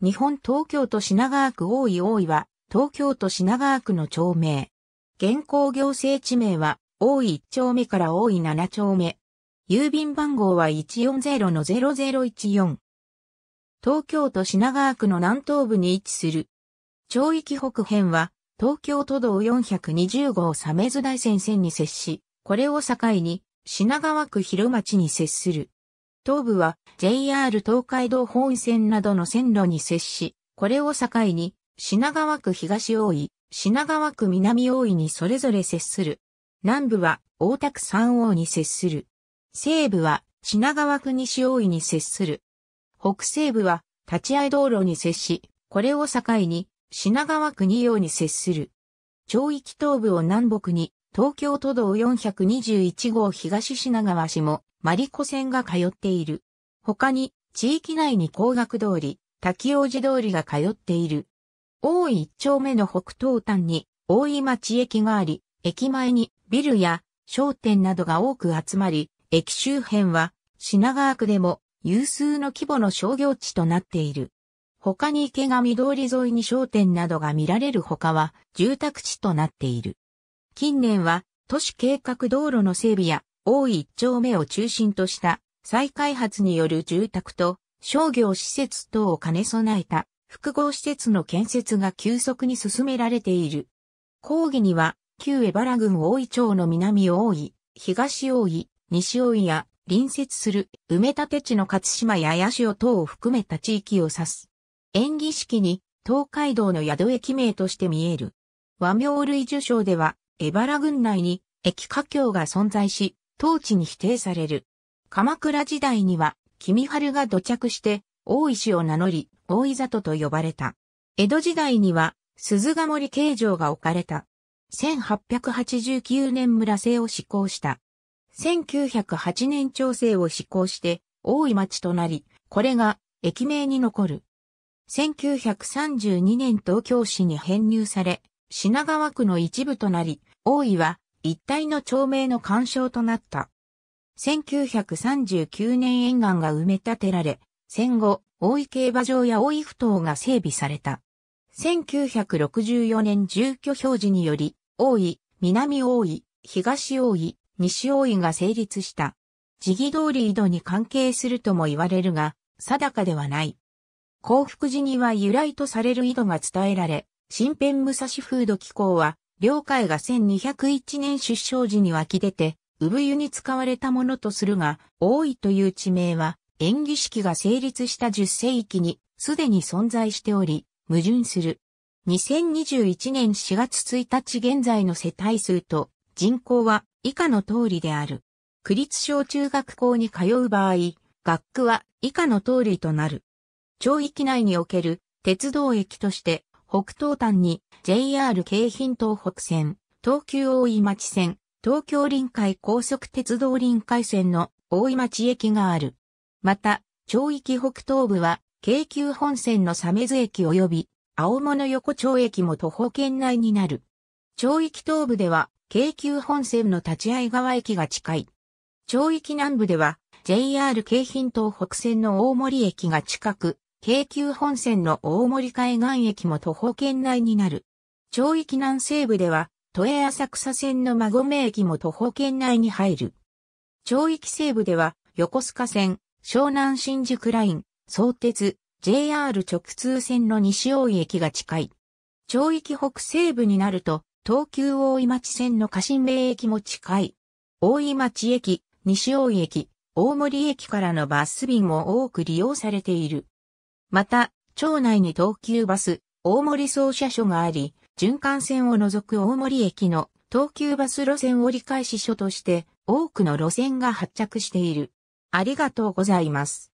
日本東京都品川区大井大井は、東京都品川区の町名。現行行政地名は、大井1丁目から大井7丁目。郵便番号は140-0014。東京都品川区の南東部に位置する。町域北辺は、東京都道420号鮫洲大線線に接し、これを境に、品川区広町に接する。東部は JR 東海道本線などの線路に接し、これを境に品川区東大井、品川区南大井にそれぞれ接する。南部は大田区三王に接する。西部は品川区西大井に接する。北西部は立会道路に接し、これを境に品川区二葉に接する。町域東部を南北に東京都道421号東品川市もマリコ線が通っている。他に、地域内に工学通り、滝王子通りが通っている。大井一丁目の北東端に大井町駅があり、駅前にビルや商店などが多く集まり、駅周辺は品川区でも有数の規模の商業地となっている。他に池上通り沿いに商店などが見られる他は住宅地となっている。近年は都市計画道路の整備や大井一丁目を中心とした再開発による住宅と商業施設等を兼ね備えた複合施設の建設が急速に進められている。講義には旧江原郡大井町の南大井、東大井、西大井や隣接する埋め立て地の勝島や八潮等を含めた地域を指す。演技式に東海道の宿駅名として見える。和名類受賞では、江原郡内に駅家境が存在し、統治に否定される。鎌倉時代には、君春が土着して、大石を名乗り、大井里と呼ばれた。江戸時代には、鈴ヶ森形状が置かれた。1889年村制を施行した。1908年調整を施行して、大井町となり、これが駅名に残る。1932年東京市に編入され、品川区の一部となり、大井は一体の町名の干渉となった。1939年沿岸が埋め立てられ、戦後、大井競馬場や大井埠頭が整備された。1964年住居表示により、大井、南大井、東大井、西大井が成立した。時期通り井戸に関係するとも言われるが、定かではない。幸福寺には由来とされる井戸が伝えられ、新編武蔵風土機構は領海が1201年出生時に湧き出て、産湯に使われたものとするが、多いという地名は、演技式が成立した10世紀にすでに存在しており、矛盾する。2021年4月1日現在の世帯数と人口は以下の通りである。区立小中学校に通う場合、学区は以下の通りとなる。町域内における鉄道駅として北東端に JR 京浜東北線、東急大井町線、東京臨海高速鉄道臨海線の大井町駅がある。また、町域北東部は京急本線の鮫洲駅及び青物横丁駅も徒歩圏内になる。町域東部では京急本線の立会川駅が近い。町域南部では JR 京浜東北線の大森駅が近く、京急本線の大森海岸駅も徒歩圏内になる。町域南西部では、都営浅草線の馬込駅も徒歩圏内に入る。町域西部では、横須賀線、湘南新宿ライン、相鉄、JR 直通線の西大井駅が近い。町域北西部になると、東急大井町線の家新名駅も近い。大井町駅、西大井駅、大森駅からのバス便も多く利用されている。また、町内に東急バス、大森総車所があり、循環線を除く大森駅の東急バス路線折り返し所として多くの路線が発着している。ありがとうございます。